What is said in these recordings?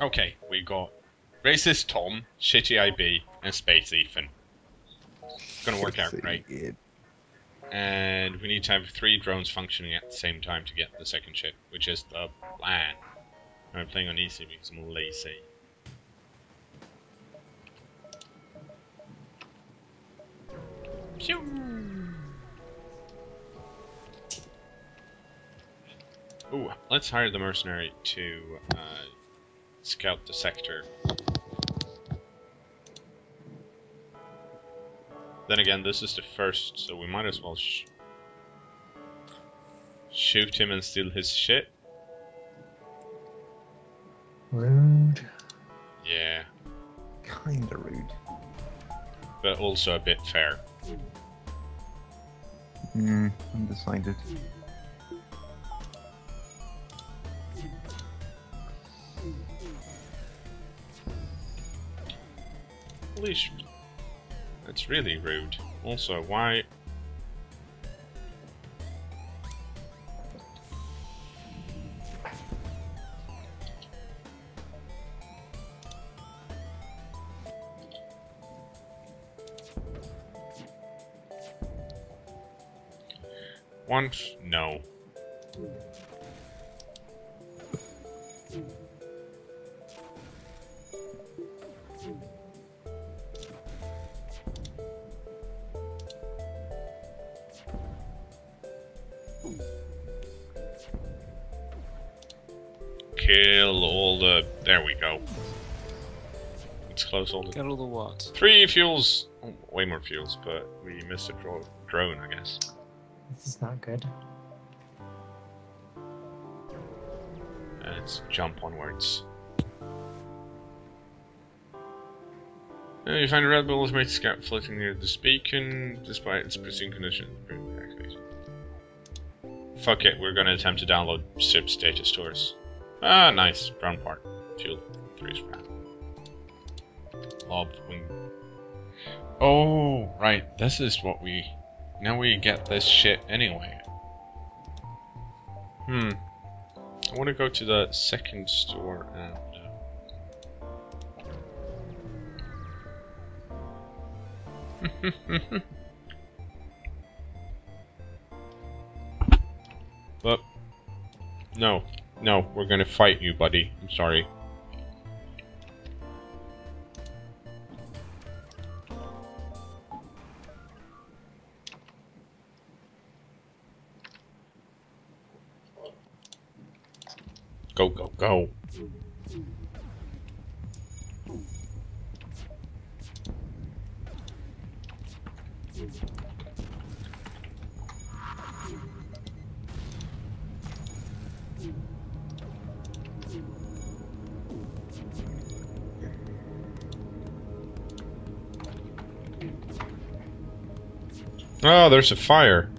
Okay, we got racist Thom, shitty IB, and space Ethan. It's gonna work out great. And we need to have three drones functioning at the same time to get the second ship, which is the plan. I'm playing on easy because I'm lazy. Pew! Ooh, let's hire the mercenary to uh, scout the sector. Then again, this is the first, so we might as well sh shoot him and steal his shit. Rude. Yeah, Kinda rude. but also a bit fair. Hmm, undecided. Holy sh... That's really rude. Also, why... One... f- no. Close all the... Get all the what? Three fuels! Oh, way more fuels, but we missed a dro drone, I guess. This is not good. Let's jump onwards. Uh, you find a Rebel automated scout floating near this beacon, despite its pristine condition. Fuck it, we're gonna attempt to download ship's data stores. Ah, nice. Brown part. Fuel. Three scrap. Lob wing. Oh, right. This is what we... Now we get this shit anyway. Hmm. I want to go to the second store and. Uh... but no, no, we're gonna fight you, buddy. I'm sorry. Oh, there's a fire.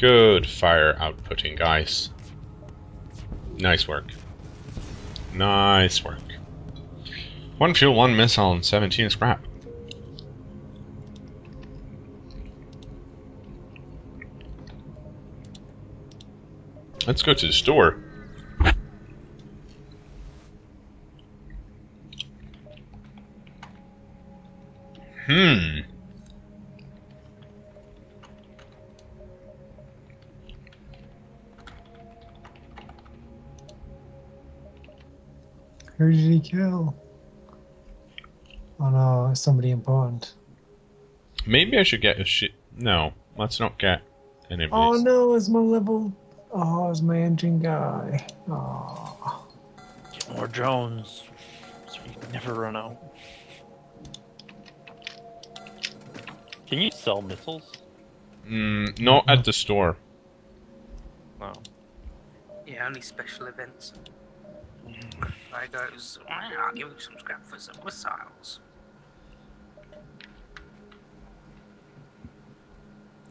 Good fire outputting, guys. Nice work. Nice work. One fuel, one missile, and 17 scrap. Let's go to the store. Hmm. Who did he kill? Oh no, it's somebody important. Maybe I should get a shit. No, let's not get any of Oh these. no, it's my level. Oh, it's my engine guy. Oh. Get more drones, so you can never run out. Can you sell missiles? Mm, not at the store. No. Yeah, only special events. I goes, "Well, I'll give you some scrap for some missiles.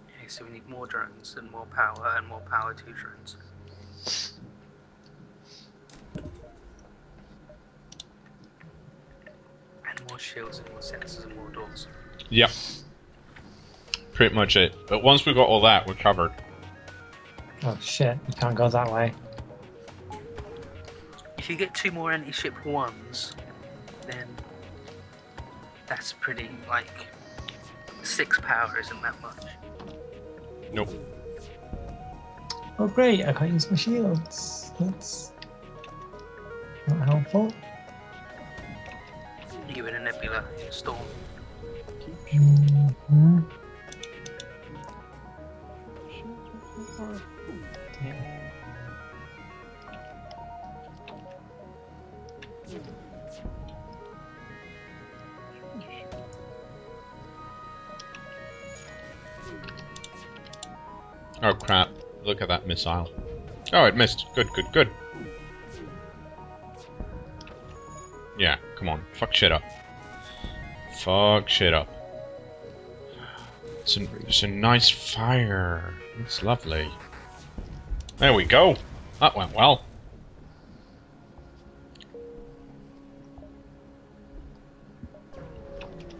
Okay, so we need more drones and more power and more power to drones. And more shields and more sensors and more doors. Yep. Pretty much it. But once we've got all that, we're covered. Oh shit, you can't go that way. If you get two more anti-ship ones, then that's pretty like six power isn't that much. Nope. Oh great, I can't use my shields. That's not helpful. You in a nebula storm. hmm missile. Oh, it missed. Good, good, good. Yeah, come on. Fuck shit up. Fuck shit up. It's a, it's a nice fire. It's lovely. There we go. That went well.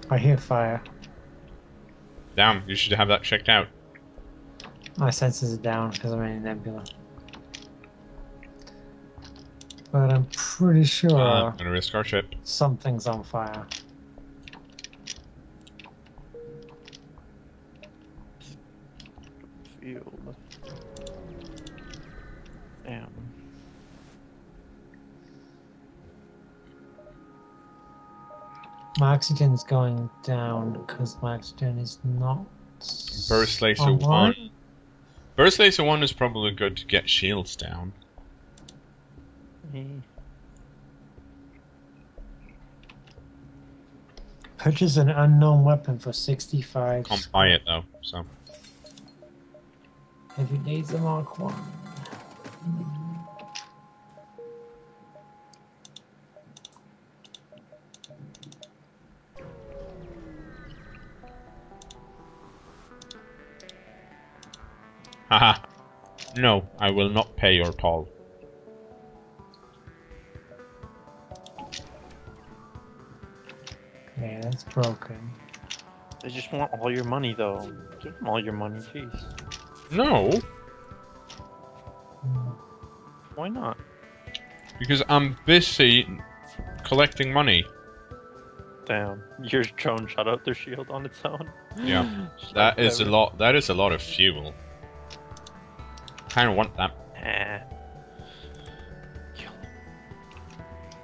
I hear fire. Damn, you should have that checked out. My senses are down because I'm in a nebula. But I'm pretty sure Uh, gonna risk our ship. something's on fire. Field. Damn. My oxygen's going down because my oxygen is not. Burst laser online. 1. Burst laser 1 is probably good to get shields down. Hmm. Purchase an unknown weapon for 65. Can't buy it though, so. Heavy laser Mark 1. Hmm. Haha. No, I will not pay your toll. Okay, that's broken. They just want all your money, though. Give them all your money, jeez. No. Why not? because I'm busy collecting money. Damn, your drone shot out their shield on its own. Yeah, Just That like is a lot. That is a lot of fuel. Kind of want that. Eh.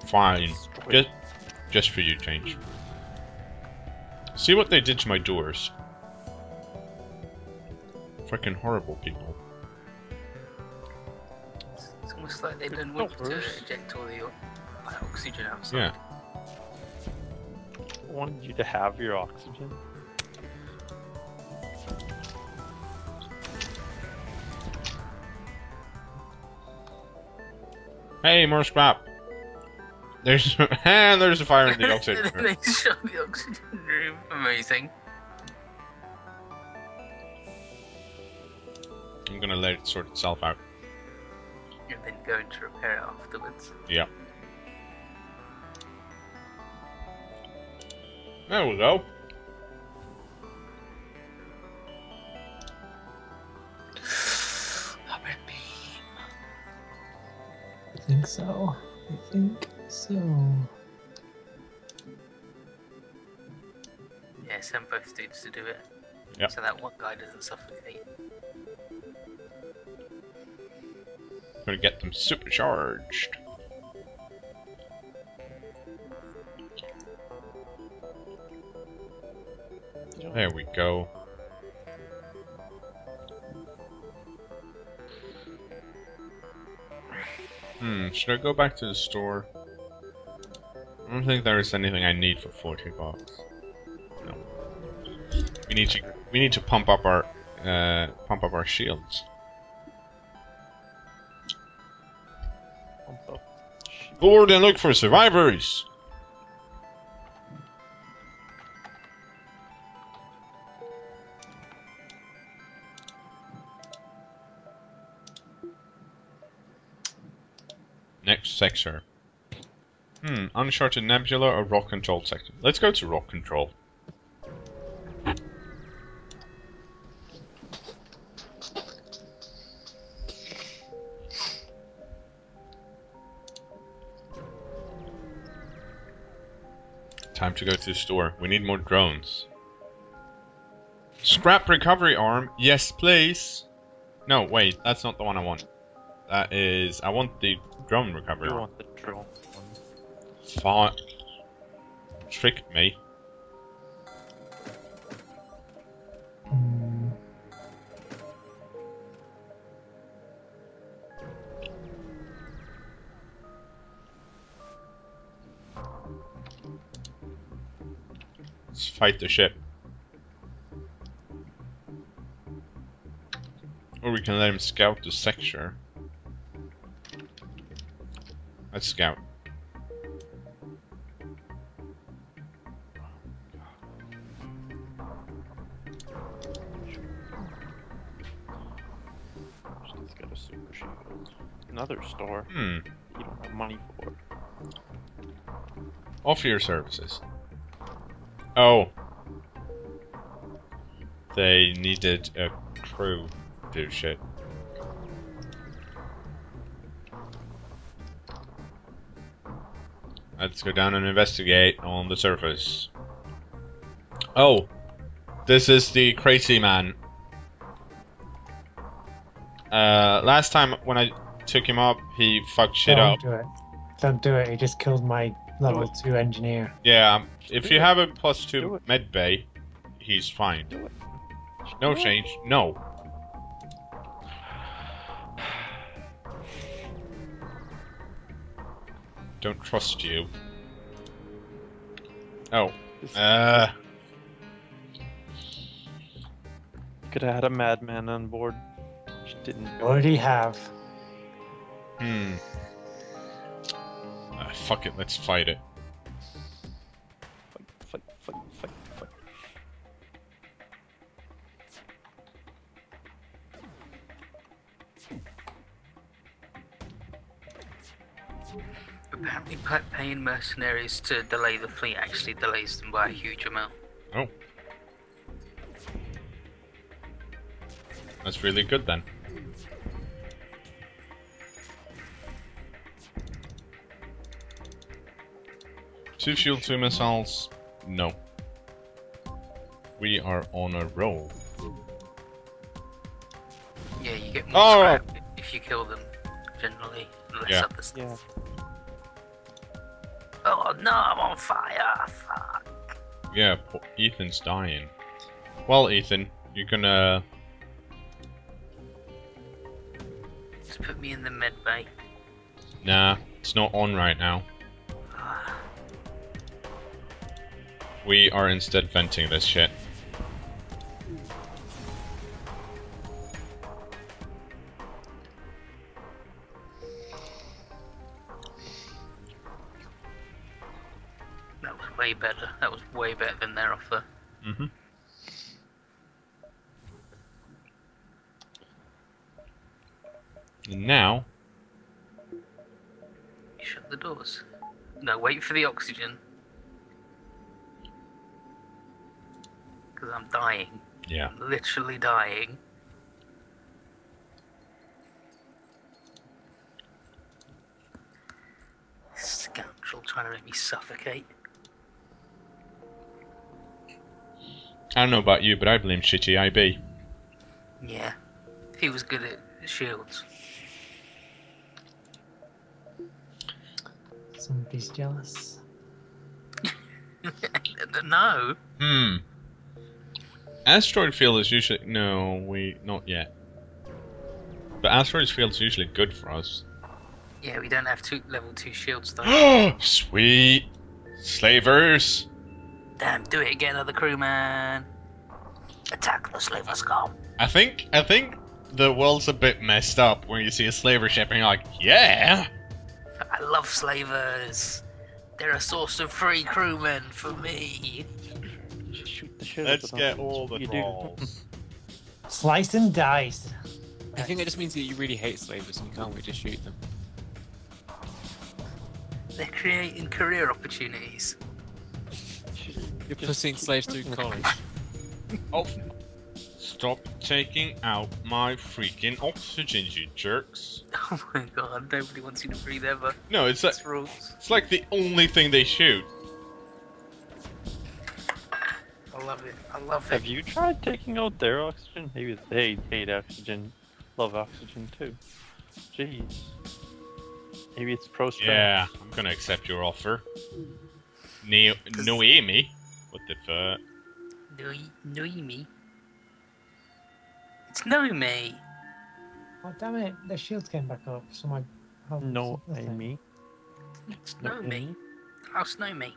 Fine, just just for you, change. See what they did to my doors. Freaking horrible people. It's almost like they didn't want you to worse. eject all the oxygen outside. Yeah. I wanted you to have your oxygen. Hey, more scrap. There's and there's a fire in the oxygen. room. they shut the oxygen room. Amazing. I'm gonna let it sort itself out. And then going to repair it afterwards. Yeah. There we go. Think so. I think so. Yeah, send both dudes to do it. Yep. So that one guy doesn't suffocate. Gonna get them supercharged. There we go. Hmm, should I go back to the store? I don't think there is anything I need for 40 bucks. No. We need to we need to pump up our uh, pump up our shields. Pump up. Shit. Board and look for survivors. Sector. Hmm, Uncharted Nebula or Rock Control sector? Let's go to Rock Control. Time to go to the store. We need more drones. Scrap recovery arm. Yes, please. No, wait. That's not the one I want. That is... I want the drone recovery You want the drone one. Fuck. Trick me. Let's fight the ship. Or we can let him scout the sector. Let's scout. She's got a super shield. Another store Hmm. you don't have money for. Offer your services. Oh. They needed a crew to do shit. Let's go down and investigate on the surface. Oh. This is the crazy man. Uh, last time when I took him up, he fucked shit Don't up. do it. Don't do it. He just killed my level two engineer. Yeah, um, if Do you it. have a plus Do two it. med bay, he's fine. Do it. No Do it. change. No. Don't trust you. Oh. Uh. Could have had a madman on board. She didn't. What did he have? Hmm. Uh, fuck it. Let's fight it. Apparently, paying mercenaries to delay the fleet actually delays them by a huge amount. Oh. That's really good then. Two fuel, two missiles. No. We are on a roll. Yeah, you get more Oh! scrap if you kill them, generally, and less Yeah. other stuff. Yeah. No, I'm on fire! Fuck. Yeah, Ethan's dying. Well, Ethan, you're gonna. Just put me in the med bay. Nah, it's not on right now. Ah. We are instead venting this shit. Way better. That was way better than their offer. Mm-hmm. And now, You shut the doors. No, wait for the oxygen. Because I'm dying. yeah. I'm literally dying. Scoundrel trying to make me suffocate. I don't know about you, but I blame shitty IB. Yeah. He was good at shields. Somebody's jealous. no. Hmm. Asteroid field is usually no, we not yet. But asteroid field is usually good for us. Yeah, we don't have two level two shields though. Sweet slavers. Damn, do it again, other crewman. Attack the slaver scum. I think I think the world's a bit messed up when you see a slaver ship and you're like, yeah. I love slavers. They're a source of free crewmen for me. Just shoot the shit Let's get all the you do. rolls. Slice and dice. I think it just means that you really hate slavers and you can't wait to shoot them. They're creating career opportunities. You're pushing slaves through college. Oh, stop taking out my freaking oxygen, you jerks! Oh my god, nobody wants you to breathe ever. No, it's like That's rules. it's like the only thing they shoot. I love it. I love it. Have you tried taking out their oxygen? Maybe they hate oxygen, love oxygen too. Jeez. Maybe it's pro strength. Yeah, I'm gonna accept your offer. Neo Noemi? What the fuck? Noi- Noemi. It's Noemi. Oh damn it! The shield came back up. So my health was No, nothing. Amy. It's No, Noemi. House Noemi.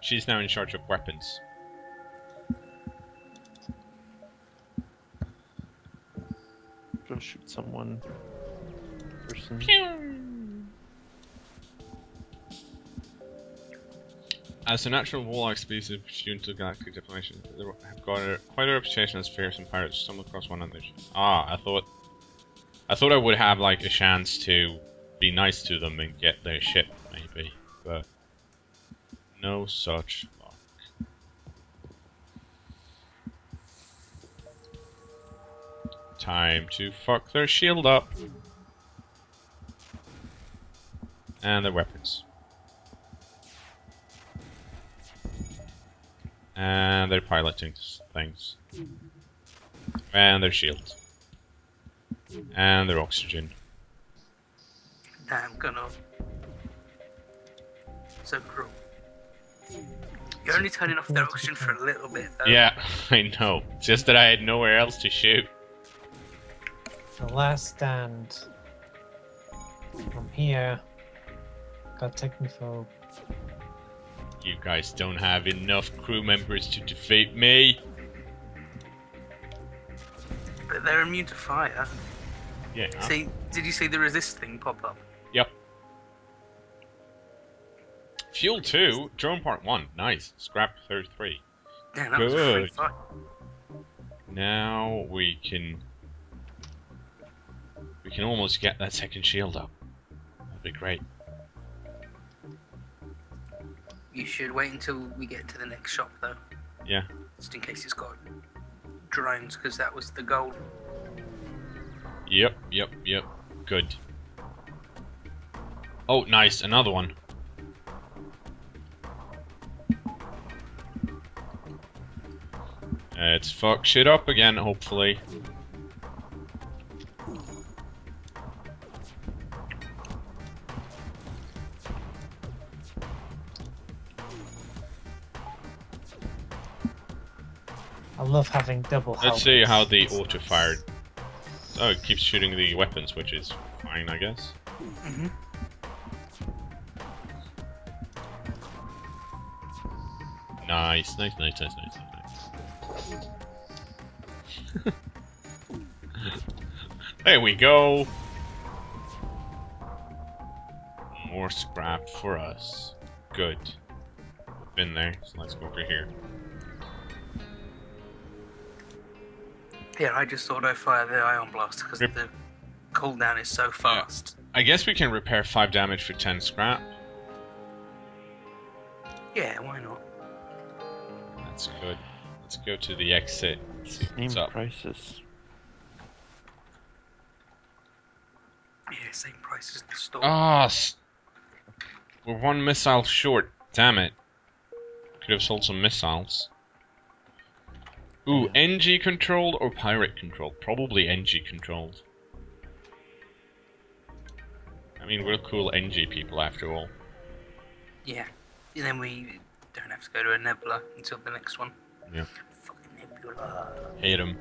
She's now in charge of weapons. Go shoot someone. Person. As a natural warlike species pursuant to galactic diplomacy, they have got a, quite a reputation as fearsome pirates stumble across one another. Ah, I thought, I thought I would have like a chance to be nice to them and get their ship, maybe, but no such luck. Time to fuck their shield up. And their weapons. And they're piloting things. And their shields. And their oxygen. Damn, gonna. So cruel. You're only turning off their oxygen for a little bit, though. Yeah, I know. Just that I had nowhere else to shoot. The last stand. From here. Got Technophobe. You guys don't have enough crew members to defeat me. But they're immune to fire. Yeah. See, did you see the resist thing pop up? Yep. Fuel 2, drone part 1. Nice. Scrap 33. Yeah, that was a free Good. Now we can... We can almost get that second shield up. That'd be great. You should wait until we get to the next shop, though. Yeah. Just in case it's got drones, because that was the goal. Yep, yep, yep. Good. Oh, nice. Another one. Let's fuck shit up again, hopefully. Love having double health. Let's see how the auto fired. Oh, it keeps shooting the weapons, which is fine, I guess. hmm Nice, nice, nice, nice, nice, nice. nice. there we go. More scrap for us. Good. Been there, so let's go over here. Yeah, I just thought I'd fire the ion blast because Rip. the cooldown is so fast. I guess we can repair 5 damage for 10 scrap. Yeah, why not? That's good. Let's go to the exit. See Same what's up. prices. Yeah, same price as the store. Ah, s we're one missile short. Damn it. Could have sold some missiles. Ooh, Engi controlled or pirate controlled? Probably Engi controlled. I mean, we're cool Engi people after all. Yeah. And then we don't have to go to a nebula until the next one. Yeah. Fucking nebula. Hate 'em.